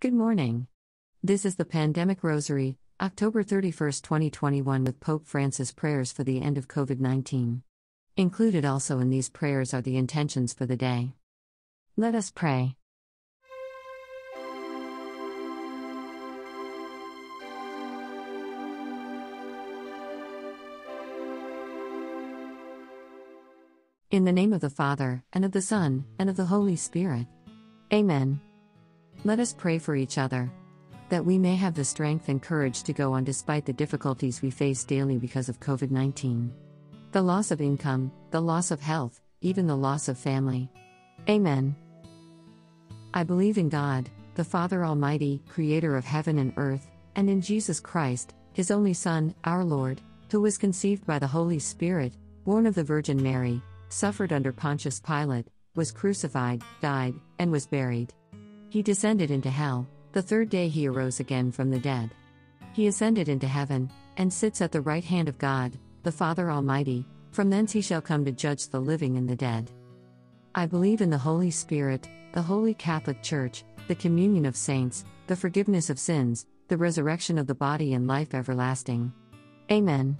Good morning. This is the Pandemic Rosary, October 31, 2021, with Pope Francis' prayers for the end of COVID 19. Included also in these prayers are the intentions for the day. Let us pray. In the name of the Father, and of the Son, and of the Holy Spirit. Amen. Let us pray for each other. That we may have the strength and courage to go on despite the difficulties we face daily because of COVID 19. The loss of income, the loss of health, even the loss of family. Amen. I believe in God, the Father Almighty, creator of heaven and earth, and in Jesus Christ, his only Son, our Lord, who was conceived by the Holy Spirit, born of the Virgin Mary suffered under Pontius Pilate, was crucified, died, and was buried. He descended into hell, the third day he arose again from the dead. He ascended into heaven, and sits at the right hand of God, the Father Almighty, from thence he shall come to judge the living and the dead. I believe in the Holy Spirit, the Holy Catholic Church, the communion of saints, the forgiveness of sins, the resurrection of the body, and life everlasting. Amen.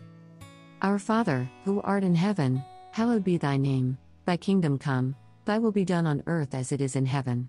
Our Father, who art in heaven, Hallowed be thy name, thy kingdom come, thy will be done on earth as it is in heaven.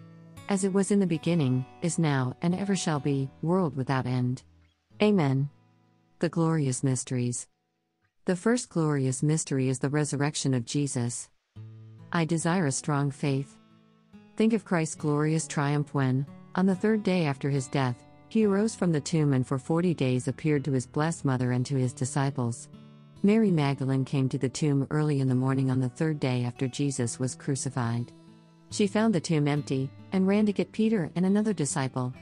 As it was in the beginning, is now, and ever shall be, world without end. Amen. The Glorious Mysteries. The first glorious mystery is the resurrection of Jesus. I desire a strong faith. Think of Christ's glorious triumph when, on the third day after his death, he arose from the tomb and for forty days appeared to his blessed mother and to his disciples. Mary Magdalene came to the tomb early in the morning on the third day after Jesus was crucified. She found the tomb empty, and ran to get Peter and another disciple.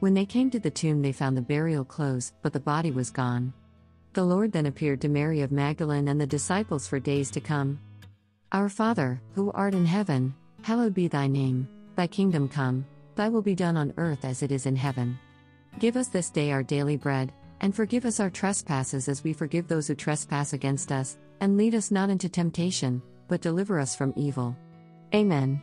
When they came to the tomb, they found the burial clothes, but the body was gone. The Lord then appeared to Mary of Magdalene and the disciples for days to come. Our Father, who art in heaven, hallowed be thy name, thy kingdom come, thy will be done on earth as it is in heaven. Give us this day our daily bread and forgive us our trespasses as we forgive those who trespass against us, and lead us not into temptation, but deliver us from evil. Amen.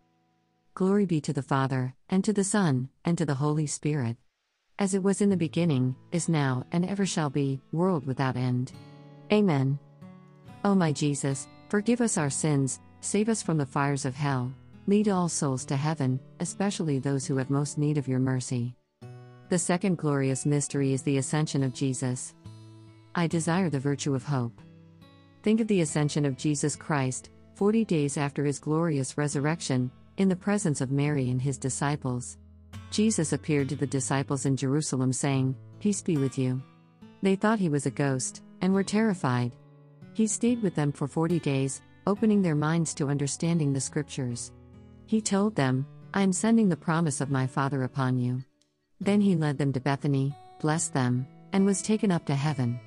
Glory be to the Father, and to the Son, and to the Holy Spirit. As it was in the beginning, is now, and ever shall be, world without end. Amen. O my Jesus, forgive us our sins, save us from the fires of hell, lead all souls to heaven, especially those who have most need of your mercy. The second glorious mystery is the ascension of Jesus. I desire the virtue of hope. Think of the ascension of Jesus Christ, 40 days after his glorious resurrection, in the presence of Mary and his disciples. Jesus appeared to the disciples in Jerusalem, saying, Peace be with you. They thought he was a ghost, and were terrified. He stayed with them for 40 days, opening their minds to understanding the scriptures. He told them, I am sending the promise of my Father upon you. Then he led them to Bethany, blessed them, and was taken up to heaven.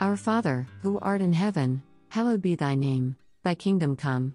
Our Father, who art in heaven, hallowed be thy name, thy kingdom come,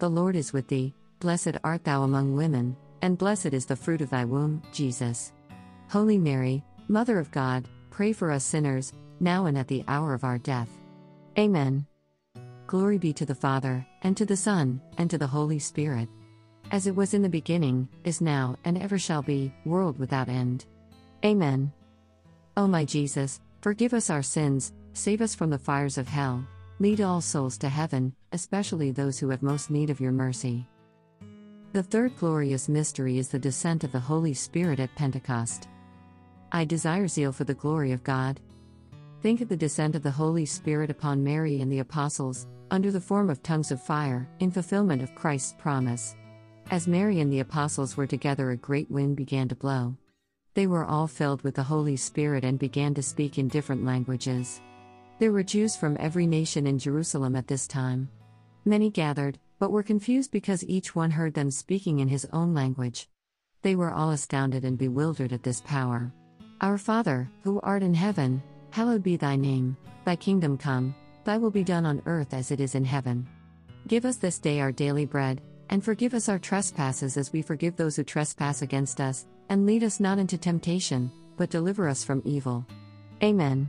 the Lord is with thee, blessed art thou among women, and blessed is the fruit of thy womb, Jesus. Holy Mary, Mother of God, pray for us sinners, now and at the hour of our death. Amen. Glory be to the Father, and to the Son, and to the Holy Spirit. As it was in the beginning, is now, and ever shall be, world without end. Amen. O my Jesus, forgive us our sins, save us from the fires of hell, lead all souls to heaven, especially those who have most need of your mercy. The third glorious mystery is the descent of the Holy Spirit at Pentecost. I desire zeal for the glory of God. Think of the descent of the Holy Spirit upon Mary and the apostles, under the form of tongues of fire, in fulfillment of Christ's promise. As Mary and the apostles were together, a great wind began to blow. They were all filled with the Holy Spirit and began to speak in different languages. There were Jews from every nation in Jerusalem at this time. Many gathered, but were confused because each one heard them speaking in his own language. They were all astounded and bewildered at this power. Our Father, who art in heaven, hallowed be thy name, thy kingdom come, thy will be done on earth as it is in heaven. Give us this day our daily bread, and forgive us our trespasses as we forgive those who trespass against us, and lead us not into temptation, but deliver us from evil. Amen.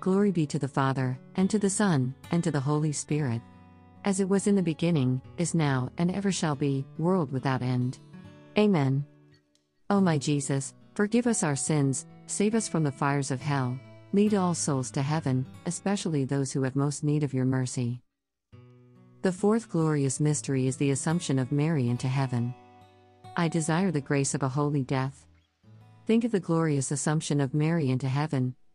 Glory be to the Father, and to the Son, and to the Holy Spirit. As it was in the beginning, is now, and ever shall be, world without end. Amen. O my Jesus, forgive us our sins, save us from the fires of hell, lead all souls to heaven, especially those who have most need of your mercy. The fourth glorious mystery is the Assumption of Mary into heaven. I desire the grace of a holy death. Think of the glorious assumption of Mary into heaven,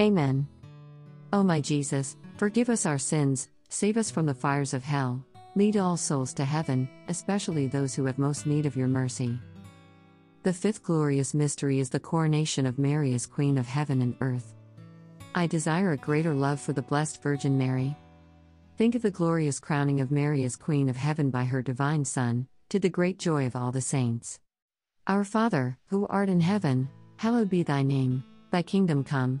Amen. O my Jesus, forgive us our sins, save us from the fires of hell, lead all souls to heaven, especially those who have most need of your mercy. The fifth glorious mystery is the coronation of Mary as Queen of heaven and earth. I desire a greater love for the Blessed Virgin Mary. Think of the glorious crowning of Mary as Queen of heaven by her divine Son, to the great joy of all the saints. Our Father, who art in heaven, hallowed be thy name, thy kingdom come,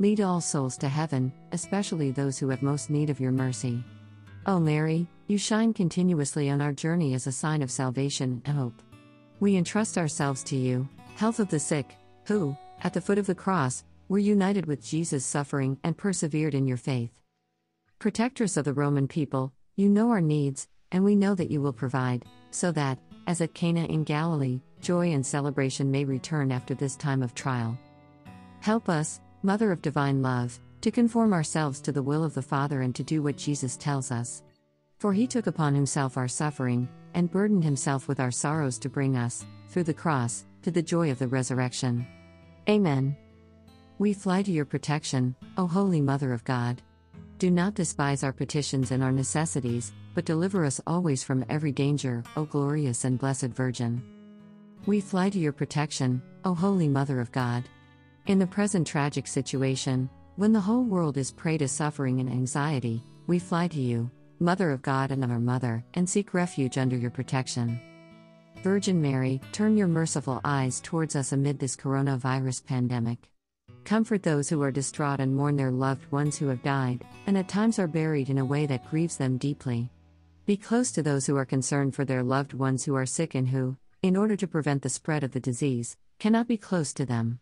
Lead all souls to heaven, especially those who have most need of your mercy. O Mary, you shine continuously on our journey as a sign of salvation and hope. We entrust ourselves to you, health of the sick, who, at the foot of the cross, were united with Jesus' suffering and persevered in your faith. Protectress of the Roman people, you know our needs, and we know that you will provide, so that, as at Cana in Galilee, joy and celebration may return after this time of trial. Help us, Mother of Divine Love, to conform ourselves to the will of the Father and to do what Jesus tells us. For he took upon himself our suffering, and burdened himself with our sorrows to bring us, through the cross, to the joy of the resurrection. Amen. We fly to your protection, O Holy Mother of God. Do not despise our petitions and our necessities, but deliver us always from every danger, O glorious and blessed Virgin. We fly to your protection, O Holy Mother of God. In the present tragic situation, when the whole world is prey to suffering and anxiety, we fly to you, Mother of God and our Mother, and seek refuge under your protection. Virgin Mary, turn your merciful eyes towards us amid this coronavirus pandemic. Comfort those who are distraught and mourn their loved ones who have died, and at times are buried in a way that grieves them deeply. Be close to those who are concerned for their loved ones who are sick and who, in order to prevent the spread of the disease, cannot be close to them.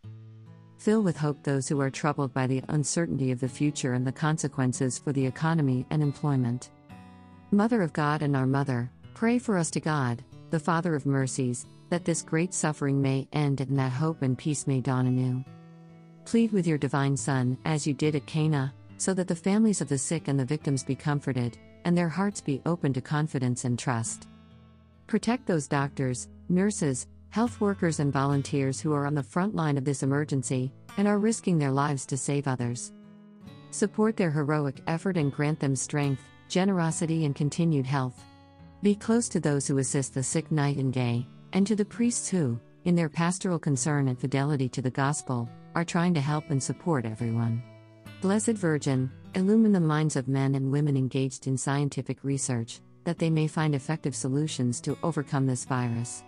Fill with hope those who are troubled by the uncertainty of the future and the consequences for the economy and employment. Mother of God and our Mother, pray for us to God, the Father of mercies, that this great suffering may end and that hope and peace may dawn anew. Plead with your divine Son, as you did at Cana, so that the families of the sick and the victims be comforted, and their hearts be open to confidence and trust. Protect those doctors, nurses, health workers and volunteers who are on the front line of this emergency and are risking their lives to save others. Support their heroic effort and grant them strength, generosity, and continued health. Be close to those who assist the sick night and day, and to the priests who, in their pastoral concern and fidelity to the gospel, are trying to help and support everyone. Blessed Virgin, illumine the minds of men and women engaged in scientific research, that they may find effective solutions to overcome this virus.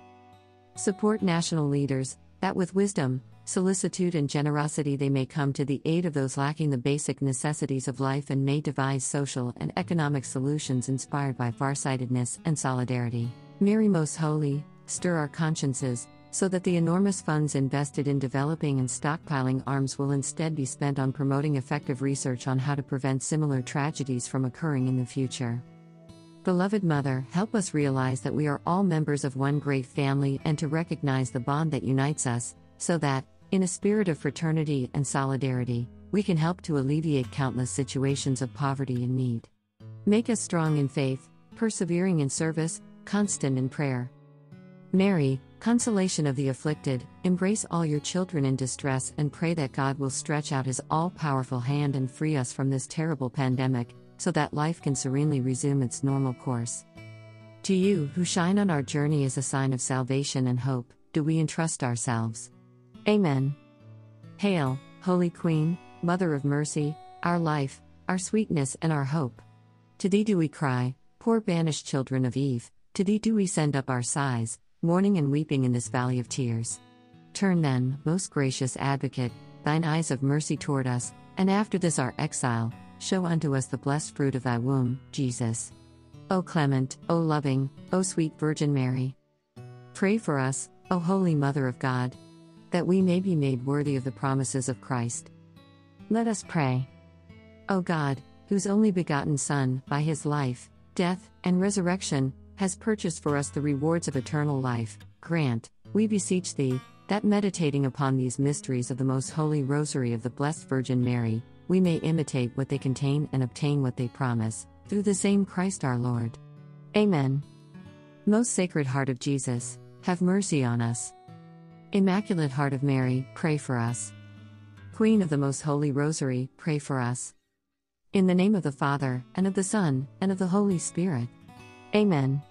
Support national leaders, that with wisdom, solicitude, and generosity they may come to the aid of those lacking the basic necessities of life and may devise social and economic solutions inspired by farsightedness and solidarity. Mary Most Holy, stir our consciences, so that the enormous funds invested in developing and stockpiling arms will instead be spent on promoting effective research on how to prevent similar tragedies from occurring in the future. Beloved Mother, help us realize that we are all members of one great family and to recognize the bond that unites us, so that, in a spirit of fraternity and solidarity, we can help to alleviate countless situations of poverty and need. Make us strong in faith, persevering in service, constant in prayer. Mary, consolation of the afflicted, embrace all your children in distress and pray that God will stretch out his all powerful hand and free us from this terrible pandemic, so that life can serenely resume its normal course. To you, who shine on our journey as a sign of salvation and hope, do we entrust ourselves. Amen. Hail, Holy Queen, Mother of Mercy, our life, our sweetness, and our hope. To thee do we cry, poor banished children of Eve, to thee do we send up our sighs, mourning and weeping in this valley of tears. Turn then, most gracious Advocate, thine eyes of mercy toward us, and after this our exile, show unto us the blessed fruit of thy womb, Jesus. O clement, O loving, O sweet Virgin Mary. Pray for us, O Holy Mother of God, that we may be made worthy of the promises of Christ. Let us pray. O God, whose only begotten Son, by his life, death, and resurrection, has purchased for us the rewards of eternal life, grant, we beseech thee, that meditating upon these mysteries of the most holy rosary of the Blessed Virgin Mary, we may imitate what they contain and obtain what they promise, through the same Christ our Lord. Amen. Most Sacred Heart of Jesus, have mercy on us. Immaculate Heart of Mary, pray for us. Queen of the Most Holy Rosary, pray for us. In the name of the Father, and of the Son, and of the Holy Spirit. Amen.